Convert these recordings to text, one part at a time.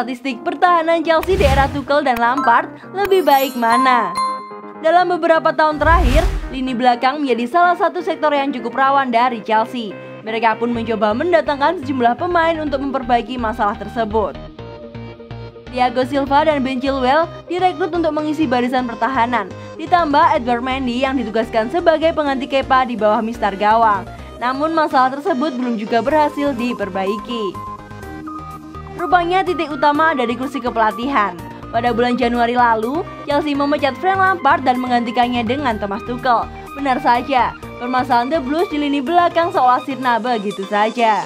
statistik pertahanan Chelsea di era Tuchel dan Lampard lebih baik mana? Dalam beberapa tahun terakhir, lini belakang menjadi salah satu sektor yang cukup rawan dari Chelsea. Mereka pun mencoba mendatangkan sejumlah pemain untuk memperbaiki masalah tersebut. Thiago Silva dan Ben Chilwell direkrut untuk mengisi barisan pertahanan, ditambah Edward Mendy yang ditugaskan sebagai pengganti Kepa di bawah Mister Gawang. Namun masalah tersebut belum juga berhasil diperbaiki. Rupanya titik utama ada di kursi kepelatihan. Pada bulan Januari lalu, Chelsea memecat Frank Lampard dan menggantikannya dengan Thomas Tuchel. Benar saja, permasalahan The Blues di lini belakang seolah sirna begitu saja.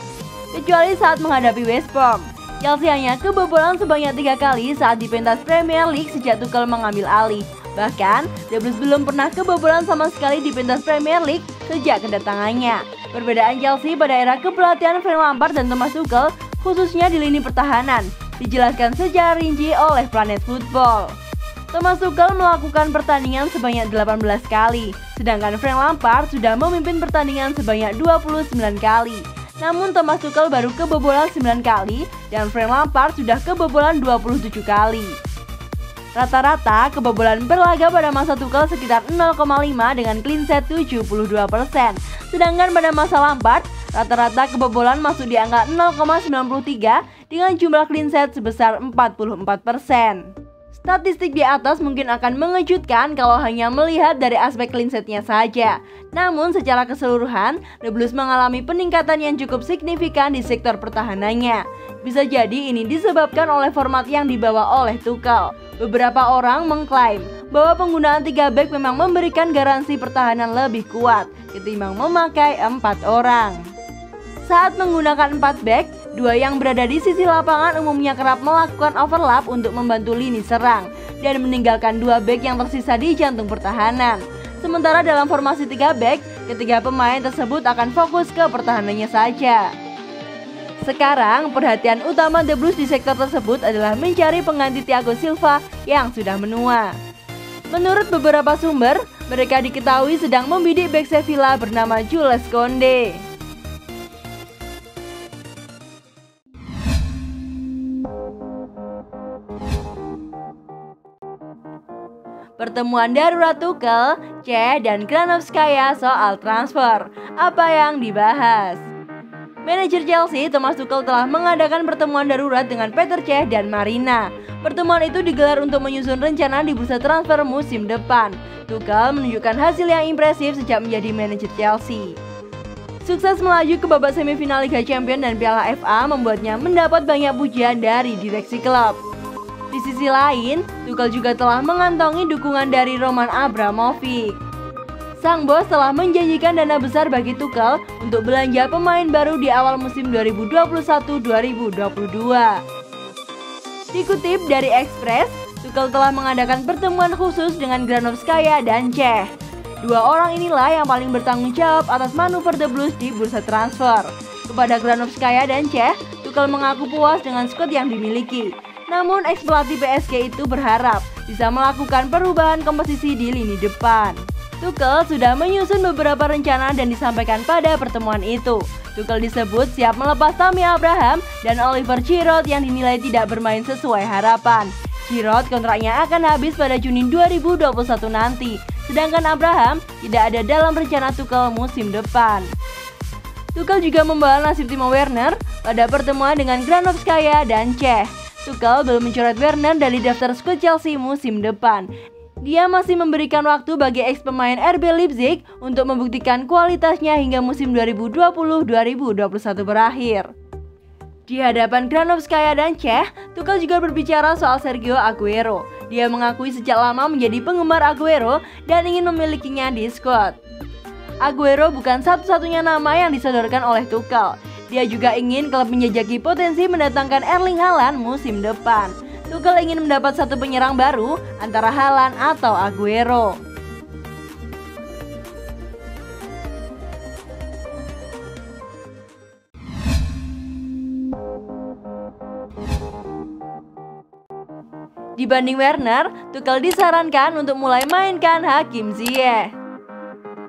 Kecuali saat menghadapi West Brom. Chelsea hanya kebobolan sebanyak tiga kali saat di pentas Premier League sejak Tuchel mengambil alih. Bahkan, The Blues belum pernah kebobolan sama sekali di pentas Premier League sejak kedatangannya. Perbedaan Chelsea pada era kepelatihan Frank Lampard dan Thomas Tuchel, khususnya di lini pertahanan, dijelaskan secara rinci oleh Planet Football. Thomas Tuchel melakukan pertandingan sebanyak 18 kali, sedangkan Frank Lampard sudah memimpin pertandingan sebanyak 29 kali. Namun Thomas Tuchel baru kebobolan 9 kali dan Frank Lampard sudah kebobolan 27 kali. Rata-rata kebobolan berlaga pada masa Tuchel sekitar 0,5 dengan clean set 72%. Sedangkan pada masa Lampard, rata-rata kebobolan masuk di angka 0,93 dengan jumlah clean set sebesar 44%. Statistik di atas mungkin akan mengejutkan kalau hanya melihat dari aspek clean setnya saja. Namun secara keseluruhan, The Blues mengalami peningkatan yang cukup signifikan di sektor pertahanannya. Bisa jadi ini disebabkan oleh format yang dibawa oleh Tuchel. Beberapa orang mengklaim bahwa penggunaan 3 back memang memberikan garansi pertahanan lebih kuat ketimbang memakai empat orang. Saat menggunakan 4 back, dua yang berada di sisi lapangan umumnya kerap melakukan overlap untuk membantu lini serang dan meninggalkan dua back yang tersisa di jantung pertahanan. Sementara dalam formasi 3 back, ketiga pemain tersebut akan fokus ke pertahanannya saja. Sekarang, perhatian utama The Blues di sektor tersebut adalah mencari pengganti Thiago Silva yang sudah menua. Menurut beberapa sumber, mereka diketahui sedang membidik back Sevilla bernama Jules Konde. Pertemuan darurat Tuchel, C, dan Granovskaya soal transfer. Apa yang dibahas? Manajer Chelsea, Thomas Tuchel telah mengadakan pertemuan darurat dengan Peter Cech dan Marina. Pertemuan itu digelar untuk menyusun rencana di bursa transfer musim depan. Tuchel menunjukkan hasil yang impresif sejak menjadi manajer Chelsea. Sukses melaju ke babak semifinal Liga Champions dan Piala FA membuatnya mendapat banyak pujian dari direksi klub. Di sisi lain, Tuchel juga telah mengantongi dukungan dari Roman Abramovich. Sang bos telah menjanjikan dana besar bagi Tuchel untuk belanja pemain baru di awal musim 2021-2022. Dikutip dari Express, Tuchel telah mengadakan pertemuan khusus dengan Granovskaya dan Cech. Dua orang inilah yang paling bertanggung jawab atas manuver The Blues di bursa transfer. Kepada Granovskaya dan Cech, Tuchel mengaku puas dengan skuad yang dimiliki. Namun ex pelatih PSG itu berharap bisa melakukan perubahan komposisi di lini depan. Tuchel sudah menyusun beberapa rencana dan disampaikan pada pertemuan itu. Tuchel disebut siap melepas Tammy Abraham dan Oliver Giroud yang dinilai tidak bermain sesuai harapan. Giroud kontraknya akan habis pada Juni 2021 nanti, sedangkan Abraham tidak ada dalam rencana Tuchel musim depan. Tuchel juga membawa nasib Timo Werner pada pertemuan dengan Granovskaya dan Cech. Tuchel belum mencoret Werner dari daftar skuad Chelsea musim depan. Dia masih memberikan waktu bagi ex pemain RB Leipzig untuk membuktikan kualitasnya hingga musim 2020-2021 berakhir. Di hadapan Granovskaya dan Cech, Tuchel juga berbicara soal Sergio Aguero. Dia mengakui sejak lama menjadi penggemar Aguero dan ingin memilikinya di squad. Aguero bukan satu-satunya nama yang disodorkan oleh Tuchel. Dia juga ingin klub menjajaki potensi mendatangkan Erling Haaland musim depan. Tuchel ingin mendapat satu penyerang baru antara Haaland atau Aguero. Dibanding Werner, Tuchel disarankan untuk mulai mainkan Hakim Ziyech.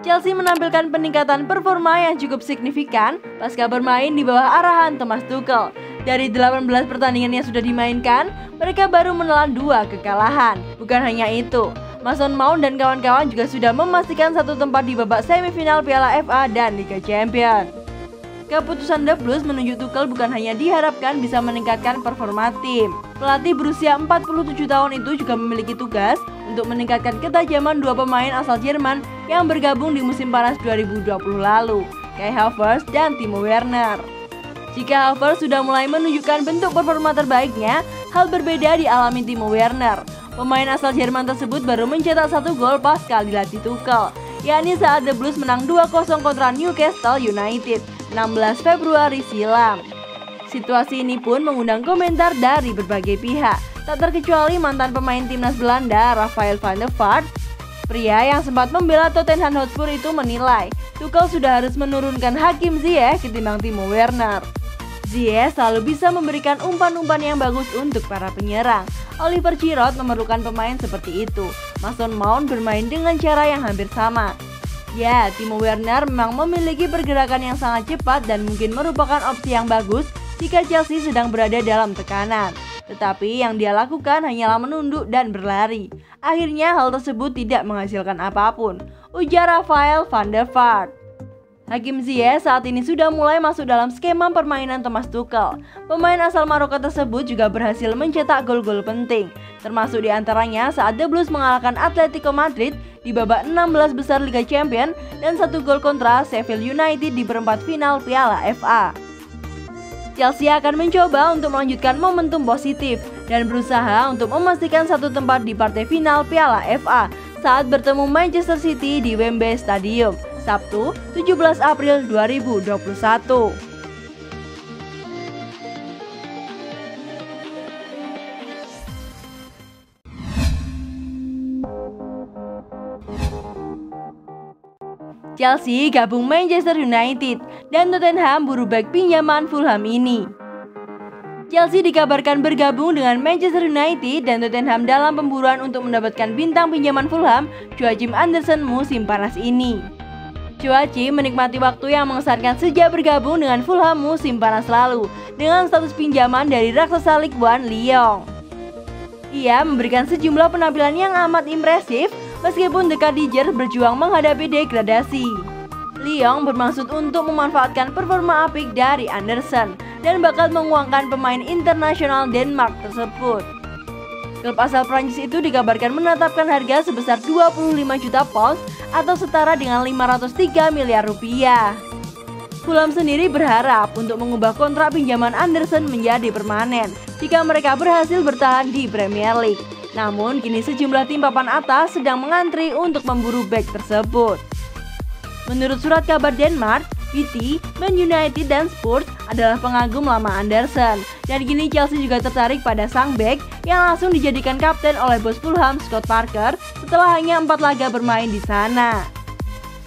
Chelsea menampilkan peningkatan performa yang cukup signifikan pasca bermain di bawah arahan Thomas Tuchel. Dari 18 pertandingan yang sudah dimainkan, mereka baru menelan dua kekalahan. Bukan hanya itu, Mason Mount dan kawan-kawan juga sudah memastikan satu tempat di babak semifinal Piala FA dan Liga Champions. Keputusan The Blues menunjuk Tuchel bukan hanya diharapkan bisa meningkatkan performa tim. Pelatih berusia 47 tahun itu juga memiliki tugas untuk meningkatkan ketajaman dua pemain asal Jerman yang bergabung di musim panas 2020 lalu, Kai Havertz dan Timo Werner. Jika Havertz sudah mulai menunjukkan bentuk performa terbaiknya, hal berbeda dialami Timo Werner. Pemain asal Jerman tersebut baru mencetak satu gol pasca dilatih Tuchel, yakni saat The Blues menang 2-0 kontra Newcastle United 16 Februari silam. Situasi ini pun mengundang komentar dari berbagai pihak, tak terkecuali mantan pemain timnas Belanda Rafael van der Vaart. Pria yang sempat membela Tottenham Hotspur itu menilai Tuchel sudah harus menurunkan Hakim Ziyech ketimbang Timo Werner. Ziyech selalu bisa memberikan umpan-umpan yang bagus untuk para penyerang, Oliver Giroud memerlukan pemain seperti itu. Mason Mount bermain dengan cara yang hampir sama. Ya, Timo Werner memang memiliki pergerakan yang sangat cepat dan mungkin merupakan opsi yang bagus jika Chelsea sedang berada dalam tekanan. Tetapi yang dia lakukan hanyalah menunduk dan berlari. Akhirnya hal tersebut tidak menghasilkan apa pun, ujar Rafael van der Vaart. Hakim Ziyech saat ini sudah mulai masuk dalam skema permainan Thomas Tuchel. Pemain asal Maroko tersebut juga berhasil mencetak gol-gol penting, termasuk di antaranya saat The Blues mengalahkan Atletico Madrid di babak 16 besar Liga Champions dan satu gol kontra Sheffield United di perempat final Piala FA. Chelsea akan mencoba untuk melanjutkan momentum positif dan berusaha untuk memastikan satu tempat di partai final Piala FA saat bertemu Manchester City di Wembley Stadium Sabtu 17 April 2021. Chelsea gabung Manchester United dan Tottenham buru back pinjaman Fulham ini. Chelsea dikabarkan bergabung dengan Manchester United dan Tottenham dalam pemburuan untuk mendapatkan bintang pinjaman Fulham, Joachim Anderson musim panas ini. Cuaci menikmati waktu yang mengesankan sejak bergabung dengan Fulham musim panas lalu dengan status pinjaman dari raksasa League One Lyon. Ia memberikan sejumlah penampilan yang amat impresif meskipun The Cadijers berjuang menghadapi degradasi. Lyon bermaksud untuk memanfaatkan performa apik dari Anderson dan bakal menguangkan pemain internasional Denmark tersebut. Klub asal Prancis itu dikabarkan menetapkan harga sebesar 25 juta pound atau setara dengan 503 miliar rupiah. Fulham sendiri berharap untuk mengubah kontrak pinjaman Anderson menjadi permanen jika mereka berhasil bertahan di Premier League. Namun kini sejumlah tim papan atas sedang mengantri untuk memburu back tersebut. Menurut surat kabar Denmark, City, Man United, dan Spurs adalah pengagum lama Anderson. Dan kini Chelsea juga tertarik pada sang back yang langsung dijadikan kapten oleh bos Fulham Scott Parker setelah hanya empat laga bermain di sana.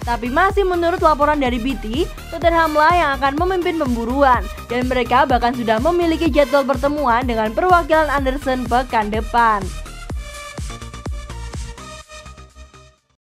Tapi masih menurut laporan dari BT, Tottenham lah yang akan memimpin pemburuan dan mereka bahkan sudah memiliki jadwal pertemuan dengan perwakilan Anderson pekan depan.